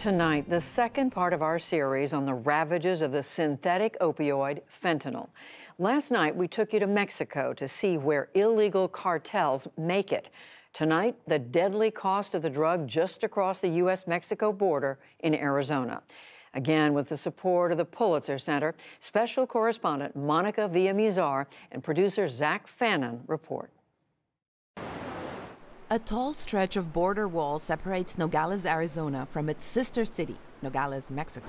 Tonight, the second part of our series on the ravages of the synthetic opioid fentanyl. Last night, we took you to Mexico to see where illegal cartels make it. Tonight, the deadly cost of the drug just across the U.S. Mexico border in Arizona. Again, with the support of the Pulitzer Center, special correspondent Monica Villamizar and producer Zach Fannin report. A tall stretch of border wall separates Nogales, Arizona from its sister city, Nogales, Mexico.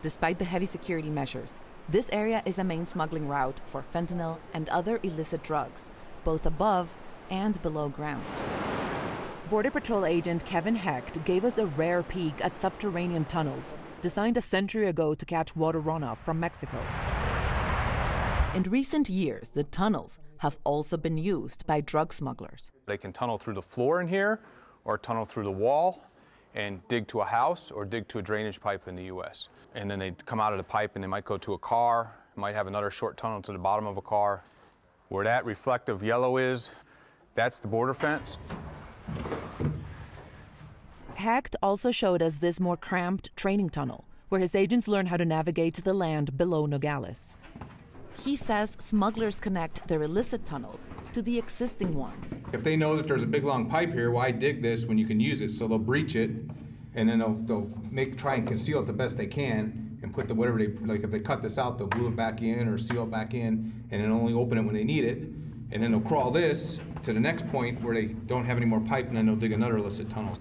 Despite the heavy security measures, this area is a main smuggling route for fentanyl and other illicit drugs, both above and below ground. Border Patrol agent Kevin Hecht gave us a rare peek at subterranean tunnels designed a century ago to catch water runoff from Mexico. In recent years, the tunnels have also been used by drug smugglers. They can tunnel through the floor in here, or tunnel through the wall and dig to a house or dig to a drainage pipe in the U.S. And then they come out of the pipe and they might go to a car, might have another short tunnel to the bottom of a car. Where that reflective yellow is, that's the border fence. Hecht also showed us this more cramped training tunnel, where his agents learn how to navigate the land below Nogales. He says smugglers connect their illicit tunnels to the existing ones. If they know that there's a big long pipe here, why dig this when you can use it? So they'll breach it, and then they'll, they'll make try and conceal it the best they can, and put the whatever they like. If they cut this out, they'll glue it back in or seal it back in, and then only open it when they need it. And then they'll crawl this to the next point where they don't have any more pipe, and then they'll dig another illicit tunnel.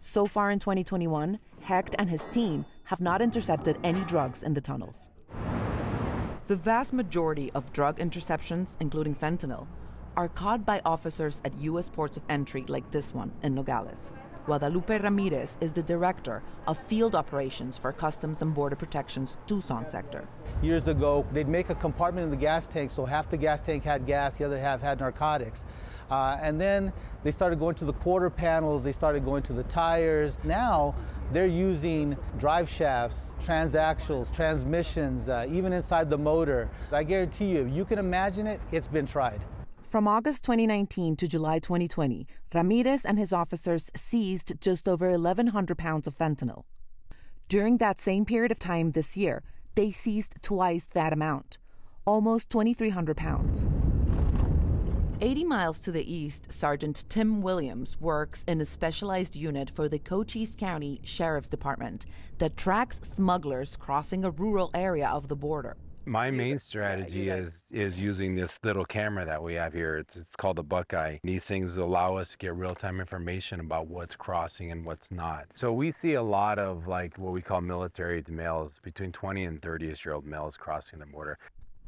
So far in 2021, Hecht and his team have not intercepted any drugs in the tunnels. The vast majority of drug interceptions, including fentanyl, are caught by officers at U.S. ports of entry like this one in Nogales. Guadalupe Ramirez is the director of field operations for Customs and Border Protection's Tucson sector. Years ago, they'd make a compartment in the gas tank so half the gas tank had gas, the other half had narcotics. Uh, and then they started going to the quarter panels, they started going to the tires. Now they're using drive shafts, transaxles, transmissions, uh, even inside the motor. I guarantee you, if you can imagine it, it's been tried. From August 2019 to July 2020, Ramirez and his officers seized just over 1,100 pounds of fentanyl. During that same period of time this year, they seized twice that amount, almost 2,300 pounds. 80 miles to the east, Sergeant Tim Williams works in a specialized unit for the Cochise County Sheriff's Department that tracks smugglers crossing a rural area of the border. My main strategy is is using this little camera that we have here. It's, it's called the Buckeye. These things allow us to get real-time information about what's crossing and what's not. So we see a lot of like what we call military males, between 20 and 30-year-old males crossing the border.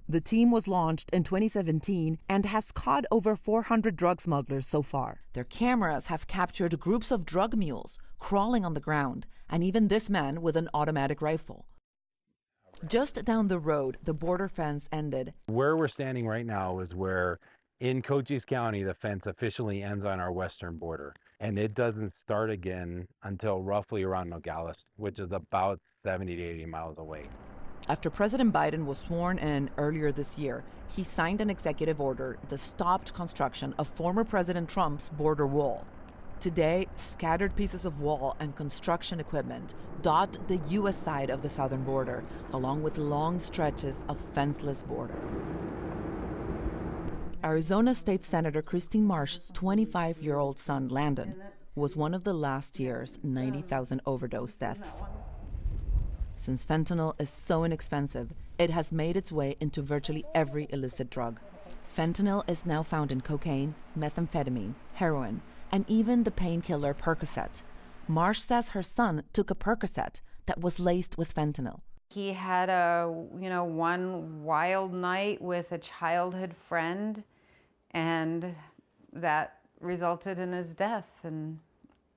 The team was launched in 2017 and has caught over 400 drug smugglers so far. Their cameras have captured groups of drug mules crawling on the ground, and even this man with an automatic rifle. Just down the road, the border fence ended. Where we're standing right now is where in Cochise County the fence officially ends on our western border. And it doesn't start again until roughly around Nogales, which is about 70 to 80 miles away. After President Biden was sworn in earlier this year, he signed an executive order that stopped construction of former President Trump's border wall. Today, scattered pieces of wall and construction equipment dot the U.S. side of the southern border, along with long stretches of fenceless border. Arizona State Senator Christine Marsh's 25 year old son, Landon, was one of the last year's 90,000 overdose deaths. Since fentanyl is so inexpensive, it has made its way into virtually every illicit drug. Fentanyl is now found in cocaine, methamphetamine, heroin, and even the painkiller Percocet. Marsh says her son took a Percocet that was laced with fentanyl. He had a, you know, one wild night with a childhood friend, and that resulted in his death. And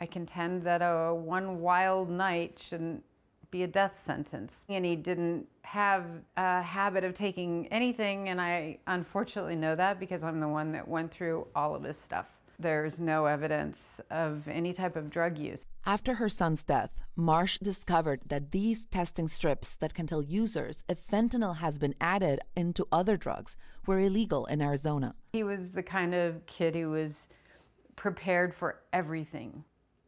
I contend that a one wild night shouldn't be a death sentence. And he didn't have a habit of taking anything, and I unfortunately know that because I'm the one that went through all of his stuff. There's no evidence of any type of drug use. After her son's death, Marsh discovered that these testing strips that can tell users if fentanyl has been added into other drugs were illegal in Arizona. He was the kind of kid who was prepared for everything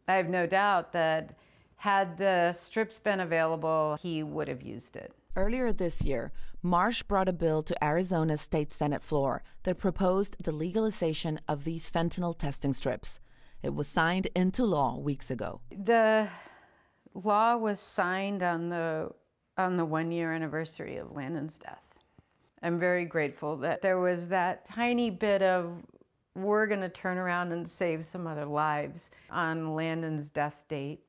I have no doubt that had the strips been available, he would have used it. Earlier this year, Marsh brought a bill to Arizona's state Senate floor that proposed the legalization of these fentanyl testing strips. It was signed into law weeks ago. The law was signed on the on the one year anniversary of Landon's death. I'm very grateful that there was that tiny bit of we're going to turn around and save some other lives on Landon's death date.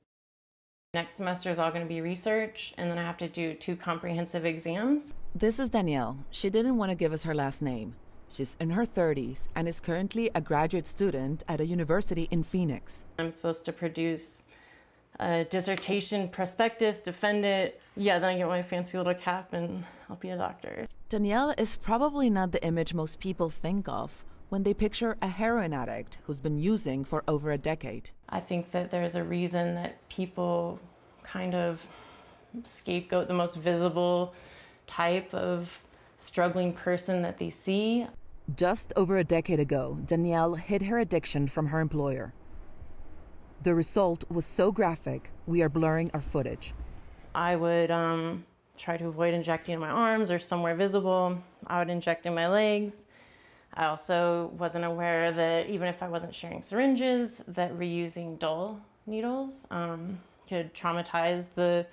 Next semester is all going to be research, and then I have to do two comprehensive exams. This is Danielle. She didn't want to give us her last name. She's in her 30s and is currently a graduate student at a university in Phoenix. I'm supposed to produce a dissertation prospectus, defend it. Yeah, then I get my fancy little cap and I'll be a doctor. Danielle is probably not the image most people think of when they picture a heroin addict who's been using for over a decade. I think that there's a reason that people kind of scapegoat the most visible type of struggling person that they see. Just over a decade ago, Danielle hid her addiction from her employer. The result was so graphic, we are blurring our footage. I would um, try to avoid injecting in my arms or somewhere visible. I would inject in my legs. I also wasn't aware that even if I wasn't sharing syringes, that reusing dull needles um, could traumatize the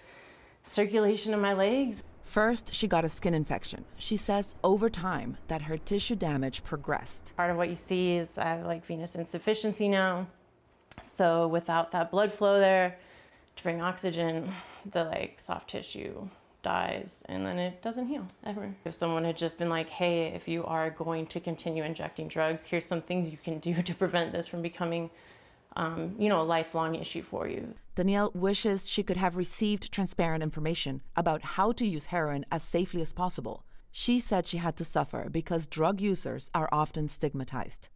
circulation of my legs. First, she got a skin infection. She says over time that her tissue damage progressed. Part of what you see is I have like venous insufficiency now. So without that blood flow there to bring oxygen, the like soft tissue dies and then it doesn't heal ever. If someone had just been like, hey, if you are going to continue injecting drugs, here's some things you can do to prevent this from becoming, um, you know, a lifelong issue for you. Danielle wishes she could have received transparent information about how to use heroin as safely as possible. She said she had to suffer because drug users are often stigmatized.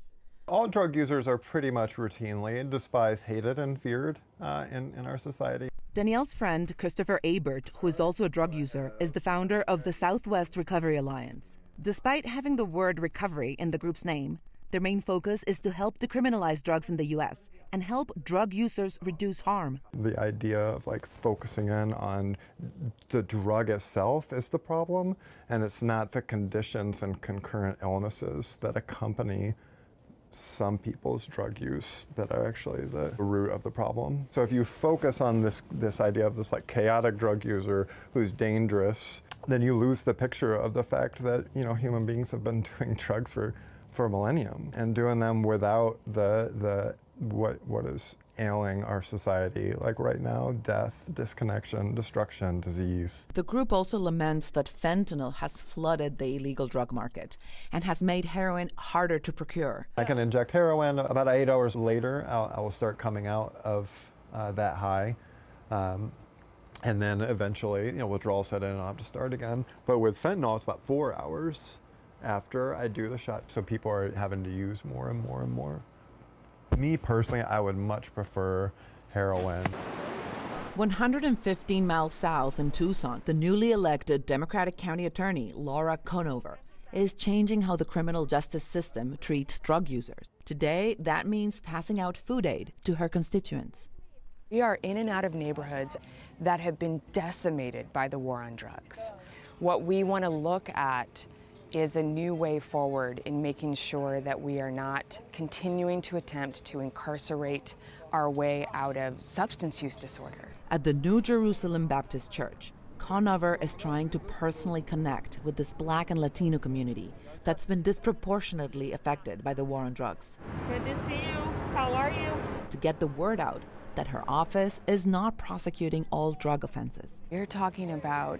All drug users are pretty much routinely despised, hated, and feared uh, in, in our society. Danielle's friend, Christopher Abert, who is also a drug user, is the founder of the Southwest Recovery Alliance. Despite having the word recovery in the group's name, their main focus is to help decriminalize drugs in the US and help drug users reduce harm. The idea of like focusing in on the drug itself is the problem, and it's not the conditions and concurrent illnesses that accompany some people's drug use that are actually the root of the problem. So if you focus on this this idea of this like chaotic drug user who's dangerous, then you lose the picture of the fact that, you know, human beings have been doing drugs for for a millennium and doing them without the the what what is ailing our society? Like right now death disconnection destruction disease. The group also laments that fentanyl has flooded the illegal drug market and has made heroin harder to procure. I can inject heroin about eight hours later. I'll, I will start coming out of uh, that high um, and then eventually you know withdrawal set in and i'll have to start again. But with fentanyl it's about four hours after i do the shot. So people are having to use more and more and more me personally, I would much prefer heroin. 115 miles south in Tucson, the newly elected Democratic County Attorney, Laura Conover, is changing how the criminal justice system treats drug users. Today, that means passing out food aid to her constituents. We are in and out of neighborhoods that have been decimated by the war on drugs. What we want to look at is a new way forward in making sure that we are not continuing to attempt to incarcerate our way out of substance use disorder. At the New Jerusalem Baptist Church, Conover is trying to personally connect with this black and Latino community that's been disproportionately affected by the war on drugs. Good to see you. How are you? To get the word out that her office is not prosecuting all drug offenses. We're talking about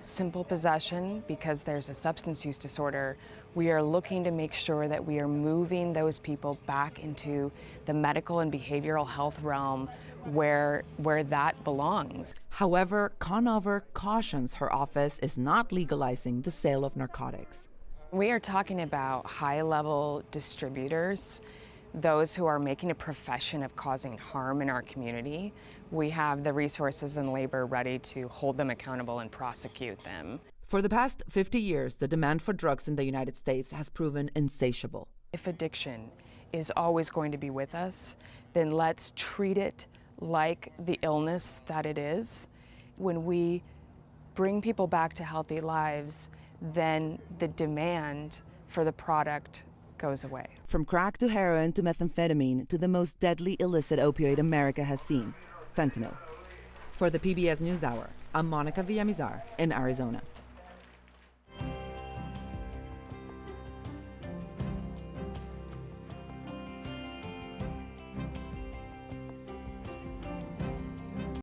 simple possession because there's a substance use disorder. We are looking to make sure that we are moving those people back into the medical and behavioral health realm where where that belongs. However, Conover cautions her office is not legalizing the sale of narcotics. We are talking about high-level distributors those who are making a profession of causing harm in our community, we have the resources and labor ready to hold them accountable and prosecute them. For the past 50 years, the demand for drugs in the United States has proven insatiable. If addiction is always going to be with us, then let's treat it like the illness that it is. When we bring people back to healthy lives, then the demand for the product goes away. From crack to heroin to methamphetamine to the most deadly illicit opioid America has seen fentanyl. For the PBS NewsHour, I'm Monica Villamizar in Arizona.